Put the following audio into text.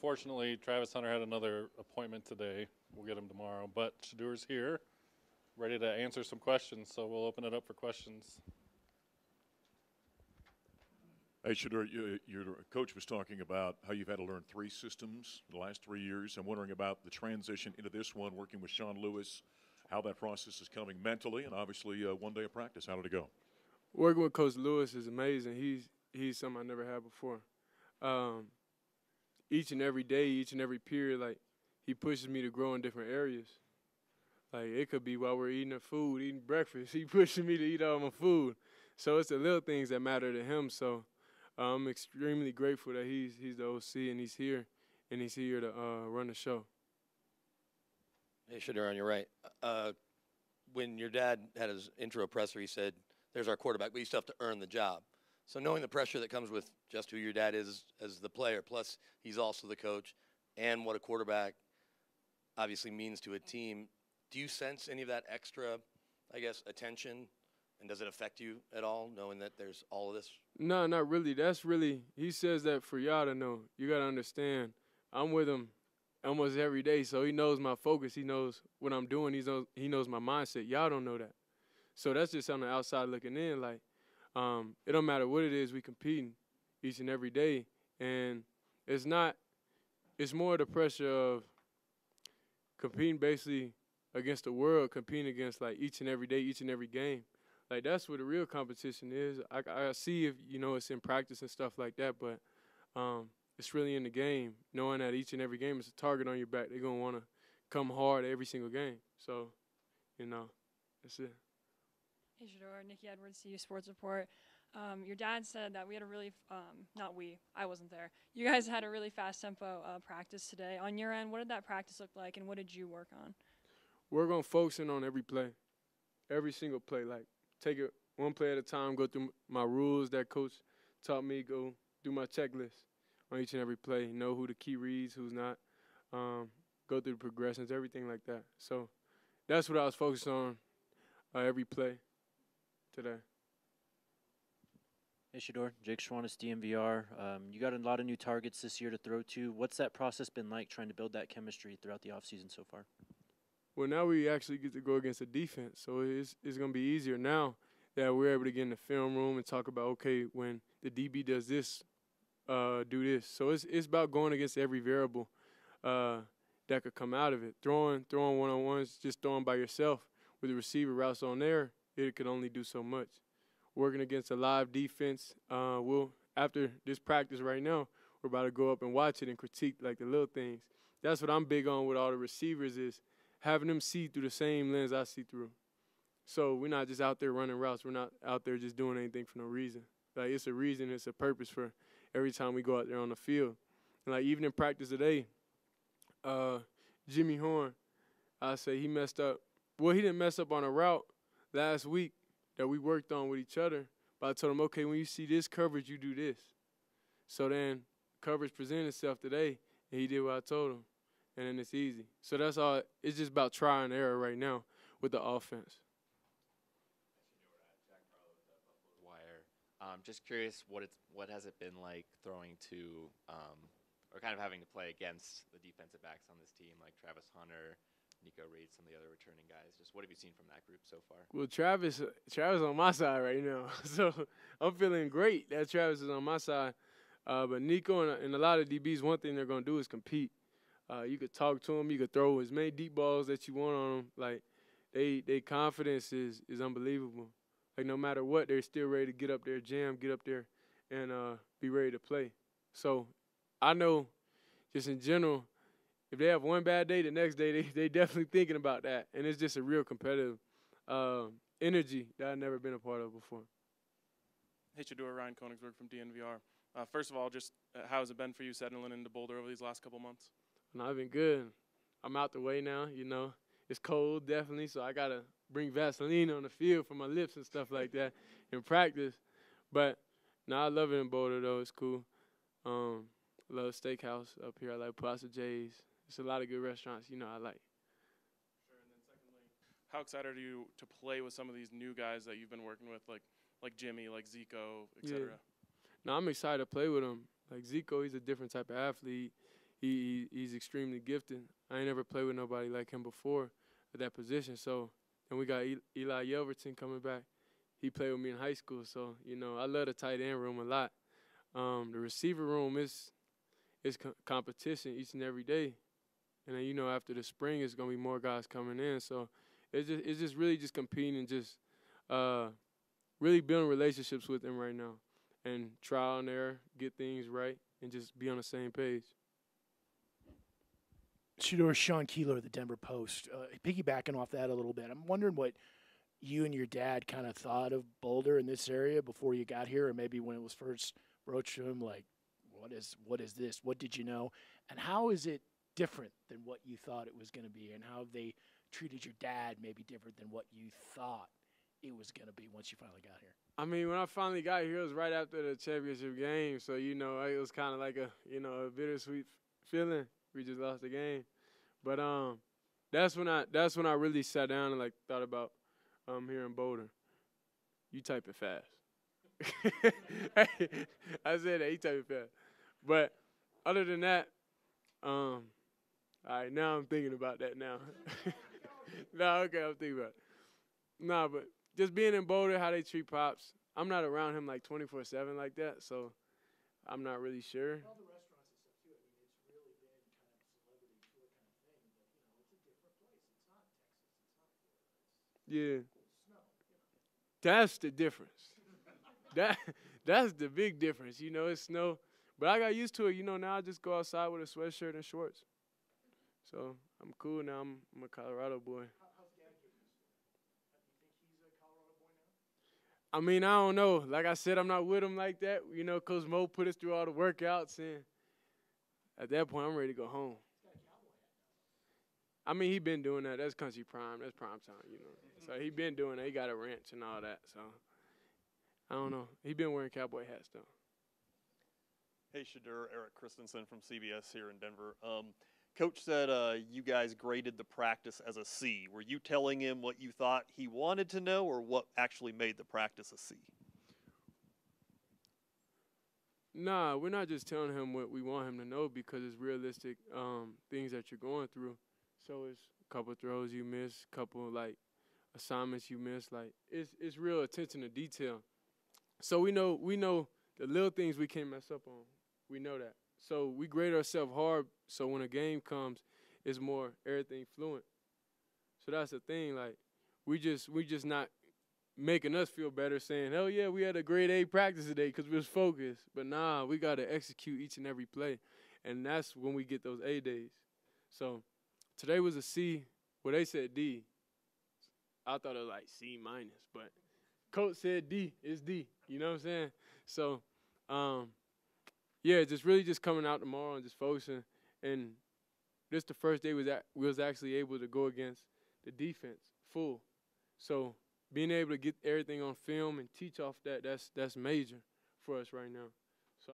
unfortunately, Travis Hunter had another appointment today. We'll get him tomorrow. But Shedeur's here, ready to answer some questions. So we'll open it up for questions. Hey, Shedeur, you, your coach was talking about how you've had to learn three systems the last three years. I'm wondering about the transition into this one, working with Sean Lewis, how that process is coming mentally, and obviously uh, one day of practice. How did it go? Working with Coach Lewis is amazing. He's he's something I never had before. Um, each and every day, each and every period, like he pushes me to grow in different areas. Like it could be while we're eating the food, eating breakfast. He pushing me to eat all my food. So it's the little things that matter to him. So I'm extremely grateful that he's he's the OC and he's here and he's here to uh, run the show. Hey, Shaduran, you're right. Uh, when your dad had his intro presser, he said, "There's our quarterback, but you still have to earn the job." So knowing the pressure that comes with just who your dad is as the player, plus he's also the coach, and what a quarterback obviously means to a team, do you sense any of that extra, I guess, attention and does it affect you at all, knowing that there's all of this? No, not really. That's really he says that for y'all to know. You gotta understand. I'm with him almost every day, so he knows my focus. He knows what I'm doing. He knows he knows my mindset. Y'all don't know that, so that's just on the outside looking in. Like, um, it don't matter what it is. We competing each and every day, and it's not. It's more the pressure of competing basically against the world, competing against like each and every day, each and every game. Like that's what the real competition is. I, I see if you know it's in practice and stuff like that, but um, it's really in the game. Knowing that each and every game is a target on your back, they're gonna want to come hard every single game. So, you know, that's it. Hey, Shedeur, Nikki Edwards, CU Sports Report. Um, your dad said that we had a really, um, not we, I wasn't there. You guys had a really fast tempo uh, practice today. On your end, what did that practice look like, and what did you work on? We're gonna focus in on every play, every single play. Like take it one play at a time, go through my rules that coach taught me, go do my checklist on each and every play, know who the key reads, who's not, um, go through the progressions, everything like that. So that's what I was focused on uh, every play today. Hey Shedeur, Jake Schwanitz, DNVR. Um, you got a lot of new targets this year to throw to. What's that process been like trying to build that chemistry throughout the offseason so far? Well, now we actually get to go against the defense, so it's it's gonna be easier now that we're able to get in the film room and talk about okay when the DB does this, uh, do this. So it's it's about going against every variable uh, that could come out of it. Throwing throwing one on ones, just throwing by yourself with the receiver routes on there, it could only do so much. Working against a live defense, uh, we'll after this practice right now, we're about to go up and watch it and critique like the little things. That's what I'm big on with all the receivers is having them see through the same lens I see through. So we're not just out there running routes. We're not out there just doing anything for no reason. Like it's a reason, it's a purpose for every time we go out there on the field. And like even in practice today, uh, Jimmy Horn, I say he messed up. Well, he didn't mess up on a route last week that we worked on with each other. But I told him, okay, when you see this coverage, you do this. So then coverage presented itself today, and he did what I told him and then it's easy. So that's all. It's just about try and error right now with the offense. Um, just curious, what it's what has it been like throwing to, um, or kind of having to play against the defensive backs on this team, like Travis Hunter, Nikko Reed, some of the other returning guys. Just what have you seen from that group so far? Well, Travis, Travis on my side right now, so I'm feeling great that Travis is on my side. Uh, but Nikko and, and a lot of DBs, one thing they're gonna do is compete. Uh, you could talk to them. You could throw as many deep balls that you want on them. Like they, they confidence is is unbelievable. Like no matter what, they're still ready to get up there, jam, get up there, and uh, be ready to play. So I know, just in general, if they have one bad day, the next day they they definitely thinking about that, and it's just a real competitive uh, energy that I've never been a part of before. Hey, Shedeur, Ryan Koenigsberg from DNVR. Uh, first of all, just uh, how has it been for you settling into Boulder over these last couple months? And I've been good. I'm out the way now, you know. It's cold, definitely, so I gotta bring Vaseline on the field for my lips and stuff like that in practice. But now I love it in Boulder though. It's cool. Um, love Steakhouse up here. I like Plaza J's. It's a lot of good restaurants, you know. I like. Sure. And then secondly, how excited are you to play with some of these new guys that you've been working with, like like Jimmy, like Zico, etc. Yeah. No, I'm excited to play with him. Like Zico, he's a different type of athlete he, he he's extremely gifted. I ain't never played with nobody like him before at that position. So, and we got E- Eli Yelverton coming back. He played with me in high school, so you know I love the tight end room a lot. Um, the receiver room is is co- competition each and every day, and then you know after the spring it's gonna be more guys coming in. So it's just it's just really just competing and just uh, really building relationships with them right now, and trial and error, get things right, and just be on the same page. Shedeur Sean Keeler of the Denver Post. Uh, piggybacking off that a little bit, I'm wondering what you and your dad kind of thought of Boulder in this area before you got here, or maybe when it was first broached to him. Like, what is what is this? What did you know? And how is it different than what you thought it was going to be? And how they treated your dad maybe different than what you thought it was going to be once you finally got here? I mean, when I finally got here, it was right after the championship game, so you know it was kind of like a you know a bittersweet feeling. We just lost the game, but um, that's when I that's when I really sat down and like thought about um here in Boulder. You type it fast. I said that you type it fast, but other than that, um, all right, now I'm thinking about that now. no, okay, I'm thinking about it. Nah, but just being in Boulder, how they treat pops. I'm not around him like 24 seven like that, so I'm not really sure. Yeah. That's the difference. that that's the big difference. You know, it's snow. But I got used to it. You know, now I just go outside with a sweatshirt and shorts. So I'm cool now. I'm, I'm a Colorado boy. I mean, I don't know. Like I said, I'm not with him like that. You know, Coach Mo put us through all the workouts, and at that point, I'm ready to go home. I mean, he been doing that. That's country prime. That's prime time, you know. So he been doing that. He got a ranch and all that. So I don't know. He been wearing cowboy hats though. Hey, Shedeur, Eric Christensen from CBS here in Denver. Um, Coach said uh, you guys graded the practice as a C. Were you telling him what you thought he wanted to know, or what actually made the practice a C? Nah, we're not just telling him what we want him to know because it's realistic um, things that you're going through. So it's a couple throws you miss, couple like assignments you miss. Like it's it's real attention to detail. So we know we know the little things we can't mess up on. We know that. So we grade ourselves hard. So when a game comes, it's more everything fluent. So that's the thing. Like we just we just not making us feel better, saying, "Hell yeah, we had a grade A practice today because we was focused." But nah, we got to execute each and every play, and that's when we get those A days. So today was a C. Well, they said D. I thought it was like C minus, but coach said D. It's D. You know what I'm saying? So, um, yeah, just really just coming out tomorrow and just focusing. And this the first day was that we was actually able to go against the defense full. So being able to get everything on film and teach off that that's that's major for us right now.